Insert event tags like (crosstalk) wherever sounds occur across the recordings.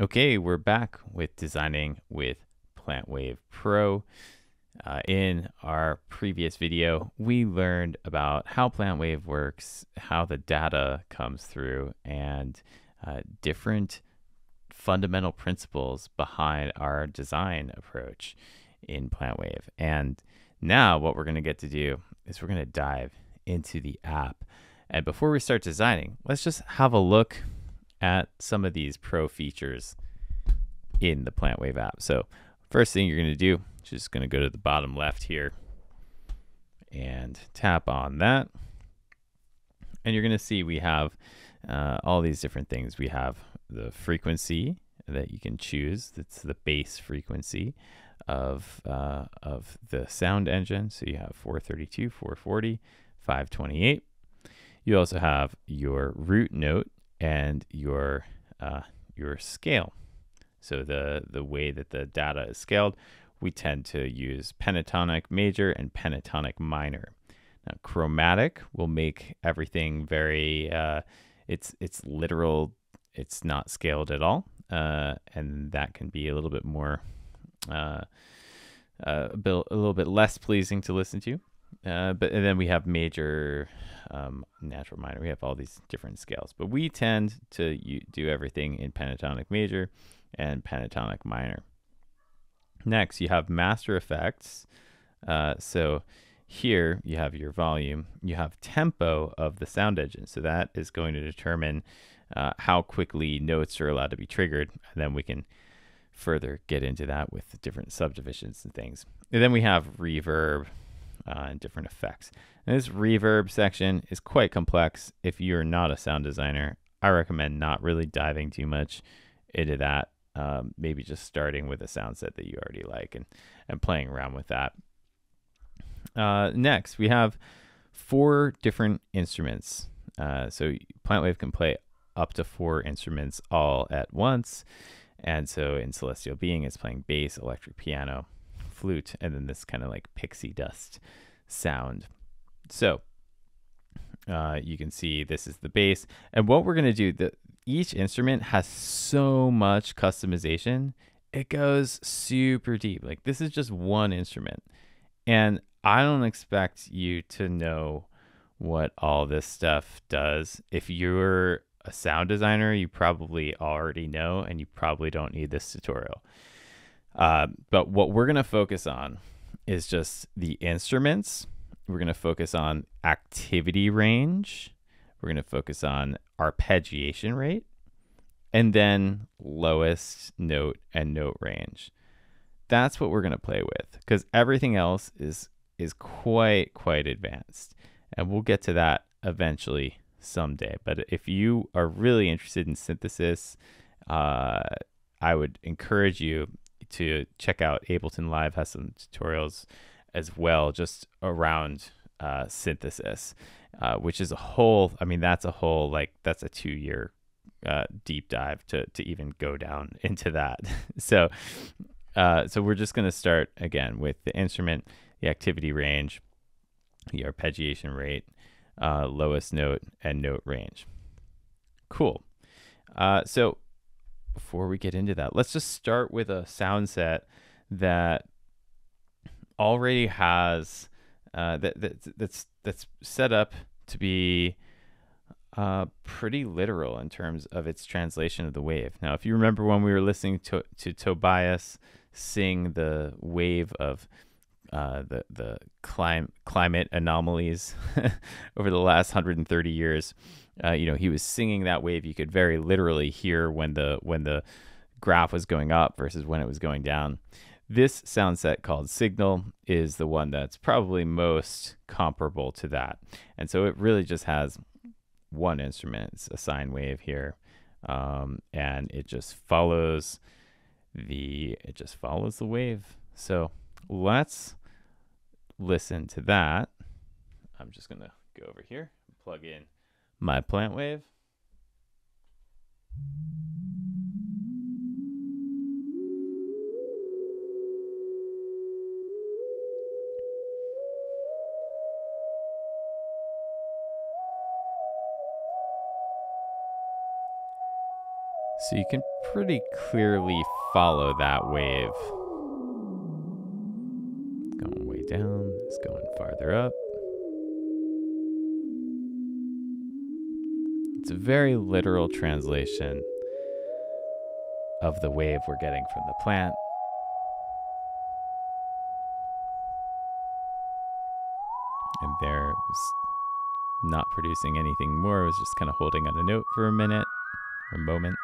Okay, we're back with designing with PlantWave Pro. Uh, in our previous video, we learned about how PlantWave works, how the data comes through, and uh, different fundamental principles behind our design approach in PlantWave. And now what we're going to get to do is we're going to dive into the app. And before we start designing, let's just have a look at some of these pro features in the PlantWave app. So first thing you're going to do just going to go to the bottom left here and tap on that. And you're going to see we have uh, all these different things. We have the frequency that you can choose. That's the base frequency of uh, of the sound engine. So you have 432, 440, 528. You also have your root note and your uh, your scale. So the the way that the data is scaled, we tend to use pentatonic major and pentatonic minor. Now, chromatic will make everything very uh, it's it's literal. It's not scaled at all, uh, and that can be a little bit more uh, uh a, bit, a little bit less pleasing to listen to. Uh, but and then we have major, um, natural minor. We have all these different scales, but we tend to do everything in pentatonic major and pentatonic minor. Next, you have master effects. Uh, so here you have your volume, you have tempo of the sound engine. So that is going to determine uh, how quickly notes are allowed to be triggered. And then we can further get into that with different subdivisions and things. And then we have reverb uh, and different effects. And this reverb section is quite complex. If you're not a sound designer, I recommend not really diving too much into that. Um, maybe just starting with a sound set that you already like and, and playing around with that. Uh, next, we have four different instruments. Uh, so PlantWave can play up to four instruments all at once. And so in Celestial Being, it's playing bass, electric piano, flute, and then this kind of like pixie dust sound. So uh, you can see this is the bass. And what we're going to do, the, each instrument has so much customization. It goes super deep. Like this is just one instrument. And I don't expect you to know what all this stuff does. If you're a sound designer, you probably already know and you probably don't need this tutorial. Uh, but what we're going to focus on is just the instruments. We're going to focus on activity range. We're going to focus on arpeggiation rate and then lowest note and note range. That's what we're going to play with because everything else is is quite quite advanced. And we'll get to that eventually someday. But if you are really interested in synthesis, uh, I would encourage you to check out Ableton Live has some tutorials as well, just around uh, synthesis uh, which is a whole. I mean, that's a whole like that's a two year uh, deep dive to to even go down (laughs) into that. (laughs) so, uh, so we're just gonna start again with the instrument, the activity range, the arpeggiation rate, uh, lowest note, and note range. Cool. Uh, so before we get into that, let's just start with a sound set that already has uh, that, that that's that's set up to be uh, pretty literal in terms of its translation of the wave. Now, if you remember when we were listening to, to Tobias sing the wave of uh, the the clim- climate anomalies (laughs) over the last 130 years, uh, you know, he was singing that wave. You could very literally hear when the when the graph was going up versus when it was going down. This sound set called Signal is the one that's probably most comparable to that. And so it really just has one instrument, it's a sine wave here. Um, and it just follows the it just follows the wave. So let's listen to that. I'm just gonna go over here, plug in my plant wave. So you can pretty clearly follow that wave. Farther up. It's a very literal translation of the wave we're getting from the plant. And there was not producing anything more, it was just kind of holding on a note for a minute a moment.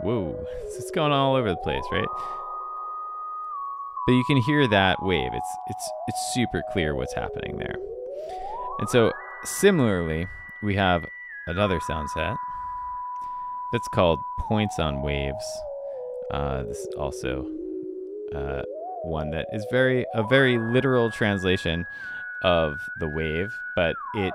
Whoa, (laughs) it's going all over the place, right? But you can hear that wave. It's it's it's super clear what's happening there. And so similarly, we have another sound set that's called points on waves. Uh, this is also uh, one that is very a very literal translation of the wave, but it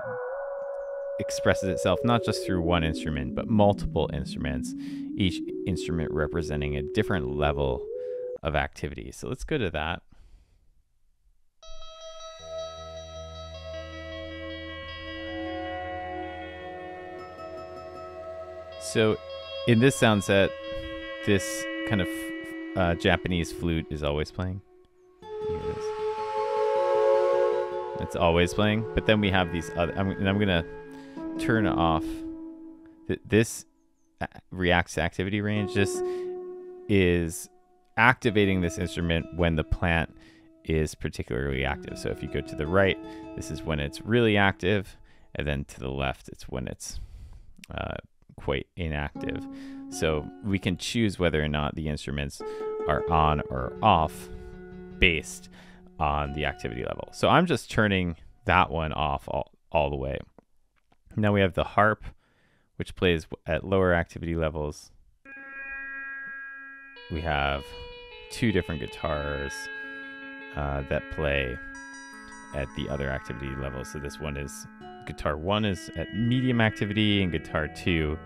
expresses itself not just through one instrument, but multiple instruments, each instrument representing a different level of activity. So let's go to that. So in this sound set, this kind of uh, Japanese flute is always playing. It's always playing, but then we have these other. I'm, and I'm gonna turn off. Th- this reacts activity range. This is activating this instrument when the plant is particularly active. So if you go to the right, this is when it's really active, and then to the left, it's when it's uh, quite inactive. So we can choose whether or not the instruments are on or off based on the activity level. So I'm just turning that one off all, all the way. Now we have the harp, which plays at lower activity levels. We have two different guitars uh, that play at the other activity level. So this one is guitar one is at medium activity and guitar two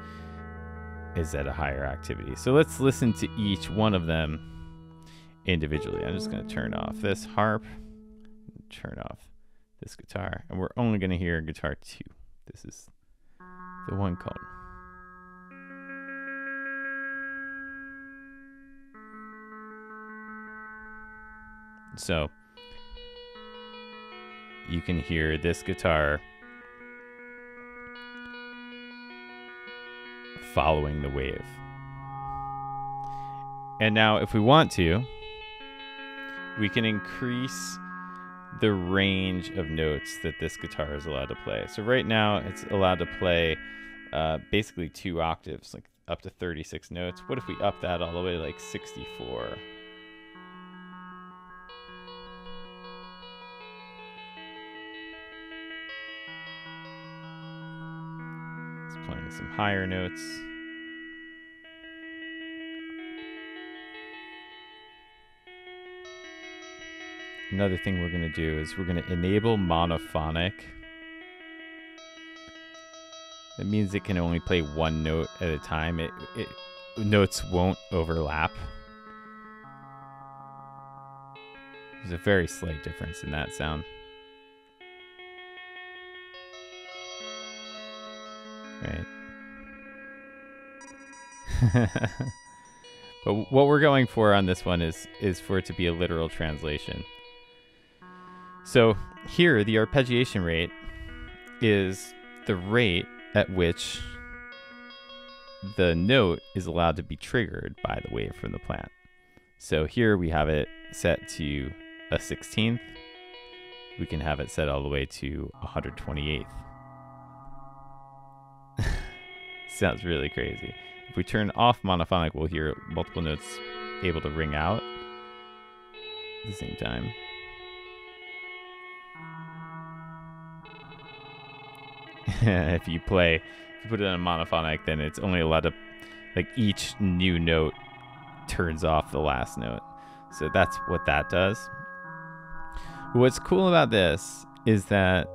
is at a higher activity. So let's listen to each one of them individually. I'm just going to turn off this harp, turn off this guitar, and we're only going to hear guitar two. This is the one called. So you can hear this guitar following the wave. And now, if we want to, we can increase the range of notes that this guitar is allowed to play. So right now, it's allowed to play uh, basically two octaves, like up to 36 notes. What if we up that all the way to like 64? Some higher notes. Another thing we're going to do is we're going to enable monophonic. That means it can only play one note at a time. It, it notes won't overlap. There's a very slight difference in that sound. (laughs) but what we're going for on this one is is for it to be a literal translation. So here, the arpeggiation rate is the rate at which the note is allowed to be triggered by the wave from the plant. So here we have it set to a 16th. We can have it set all the way to 128th. (laughs) Sounds really crazy. If we turn off monophonic, we'll hear multiple notes able to ring out at the same time. (laughs) if you play, if you put it on monophonic, then it's only allowed to, like each new note turns off the last note. So that's what that does. What's cool about this is that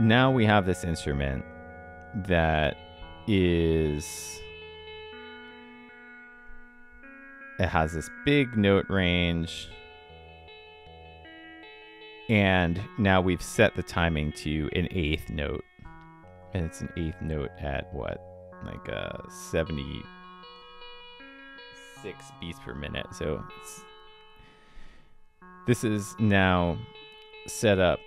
now we have this instrument that is it has this big note range and now we've set the timing to an eighth note and it's an eighth note at what like uh, 76 beats per minute. So this is now set up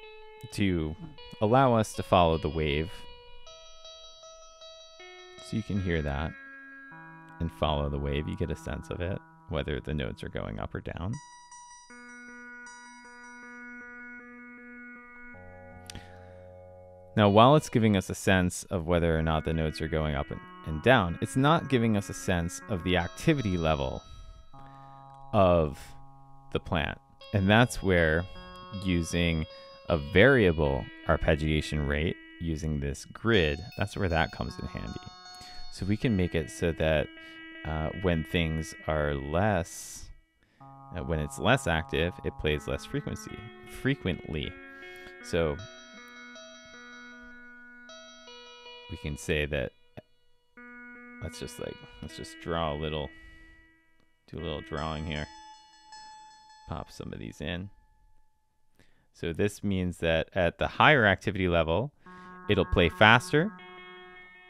to allow us to follow the wave. So you can hear that and follow the wave. You get a sense of it, whether the notes are going up or down. Now, while it's giving us a sense of whether or not the notes are going up and, down, it's not giving us a sense of the activity level of the plant. And that's where using a variable arpeggiation rate, using this grid, that's where that comes in handy. So we can make it so that uh, when things are less, uh, when it's less active, it plays less frequency, frequently. So we can say that let's just like let's just draw a little do a little drawing here pop some of these in so this means that at the higher activity level it'll play faster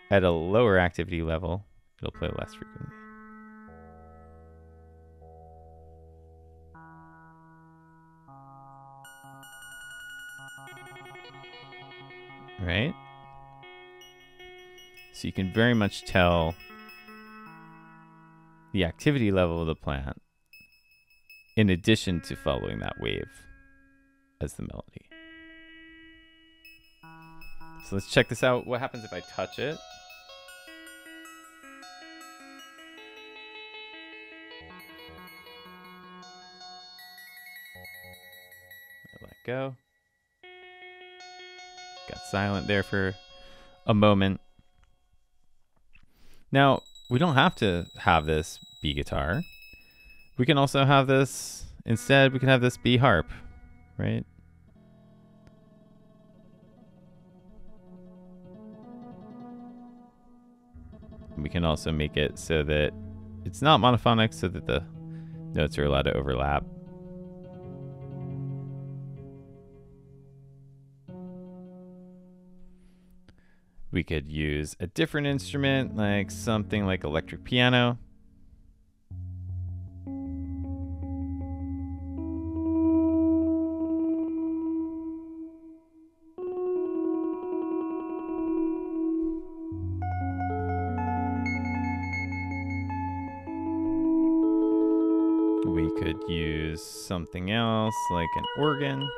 at a lower activity level it'll play less frequently right so you can very much tell the activity level of the plant in addition to following that wave as the melody. So let's check this out. What happens if I touch it? Go. Got silent there for a moment. Now, we don't have to have this B guitar. We can also have this, instead, we can have this B harp, right? We can also make it so that it's not monophonic so that the notes are allowed to overlap. We could use a different instrument, like something like electric piano. We could use something else like an organ.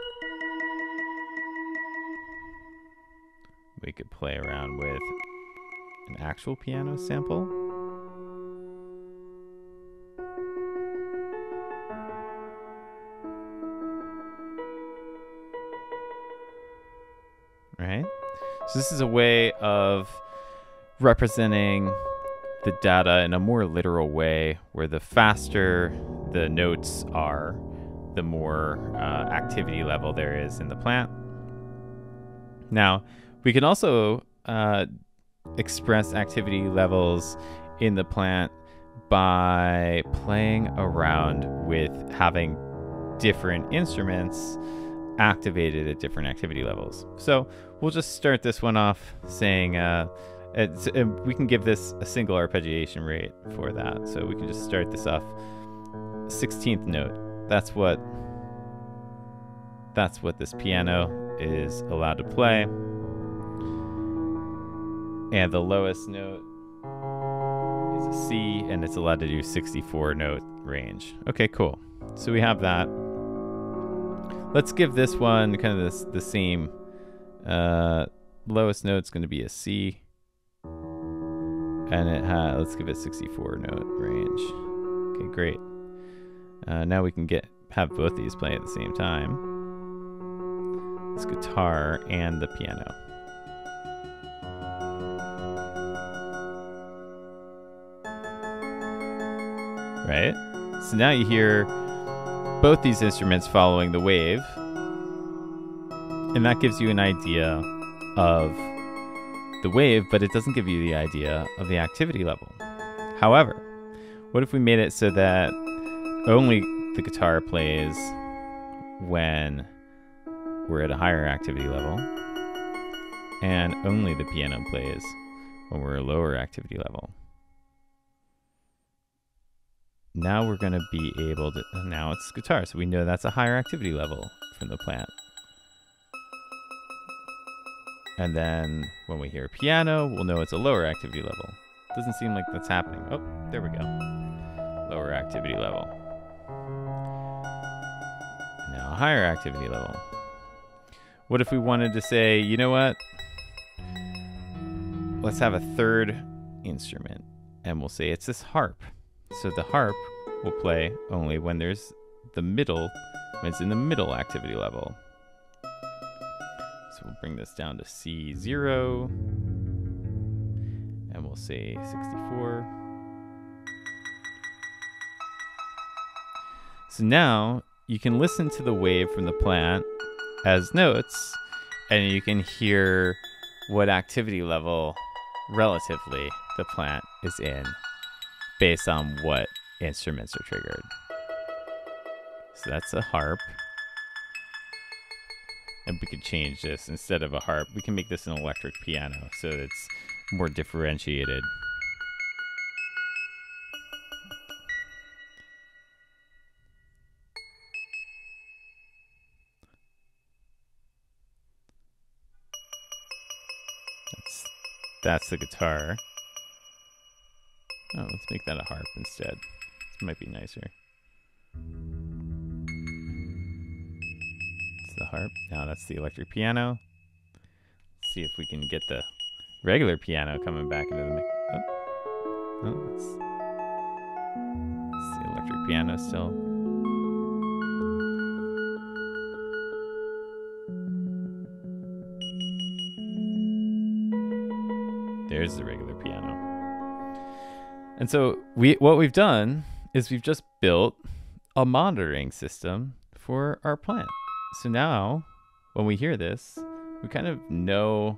We could play around with an actual piano sample. Right? So this is a way of representing the data in a more literal way where the faster the notes are, the more uh, activity level there is in the plant. Now, we can also uh, express activity levels in the plant by playing around with having different instruments activated at different activity levels. So we'll just start this one off saying uh, uh, we can give this a single arpeggiation rate for that. So we can just start this off 16th note. That's what that's what this piano is allowed to play. And the lowest note is a C, and it's allowed to do 64 note range. Okay, cool. So we have that. Let's give this one kind of this, the same. Uh, lowest note's going to be a C. And it has, let's give it 64 note range. Okay, great. Uh, now we can get have both these play at the same time. This guitar and the piano. Right? So now you hear both these instruments following the wave, and that gives you an idea of the wave, but it doesn't give you the idea of the activity level. However, what if we made it so that only the guitar plays when we're at a higher activity level, and only the piano plays when we're a lower activity level. Now we're going to be able to, now it's guitar, so we know that's a higher activity level from the plant. And then when we hear piano, we'll know it's a lower activity level. Doesn't seem like that's happening. Oh, there we go. Lower activity level. Now a higher activity level. What if we wanted to say, you know what? Let's have a third instrument. And we'll say it's this harp. So the harp will play only when there's the middle, when it's in the middle activity level. So we'll bring this down to C0. And we'll say 64. So now you can listen to the wave from the plant as notes, and you can hear what activity level relatively the plant is in based on what instruments are triggered. So that's a harp. And we could change this instead of a harp. We can make this an electric piano so it's more differentiated. That's, that's the guitar. Oh, let's make that a harp instead. This might be nicer. It's the harp. Now that's the electric piano. Let's see if we can get the regular piano coming back into the mix. Oh, oh it's, the electric piano still. There's the regular. And so we what we've done is we've just built a monitoring system for our plant. So now when we hear this, we kind of know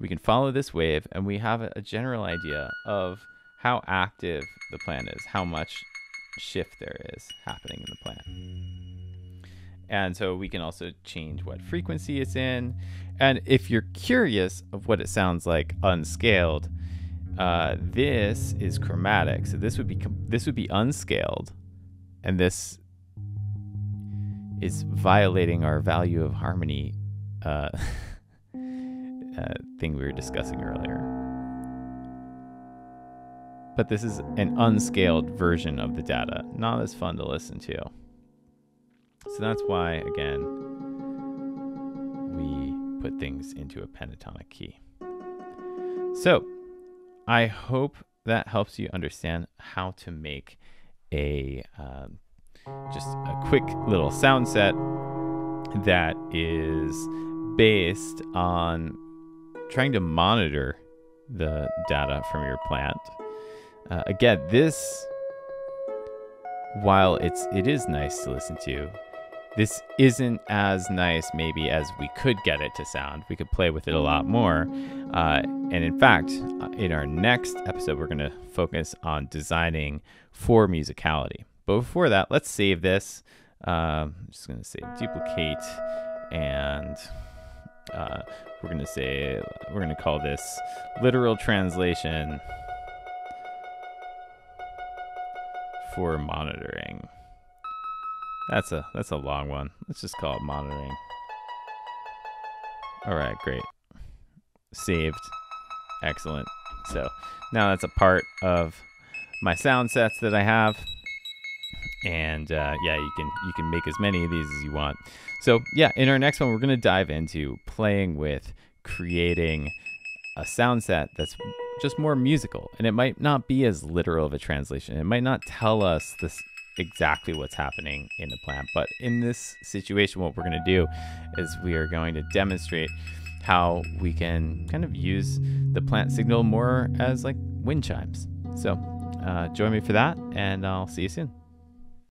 we can follow this wave and we have a general idea of how active the plant is, how much shift there is happening in the plant. And so we can also change what frequency it's in. And if you're curious of what it sounds like unscaled, uh, this is chromatic, so this would be this would be unscaled, and this is violating our value of harmony uh, (laughs) uh, thing we were discussing earlier. But this is an unscaled version of the data, not as fun to listen to. So that's why, again, we put things into a pentatonic key. So I hope that helps you understand how to make a uh, just a quick little sound set that is based on trying to monitor the data from your plant. Uh, again, this while it's it is nice to listen to, this isn't as nice maybe as we could get it to sound. We could play with it a lot more. Uh, and in fact, uh, in our next episode, we're going to focus on designing for musicality. But before that, let's save this. Uh, I'm just going to say duplicate and uh, we're going to say, we're going to call this literal translation for monitoring. That's a that's a long one. Let's just call it monitoring. All right, great. Saved. Excellent. So now that's a part of my sound sets that I have. And uh, yeah, you can you can make as many of these as you want. So yeah, in our next one, we're gonna dive into playing with creating a sound set that's just more musical, and it might not be as literal of a translation. It might not tell us this exactly what's happening in the plant. But in this situation, what we're going to do is we are going to demonstrate how we can kind of use the plant signal more as like wind chimes. So uh, join me for that, and I'll see you soon.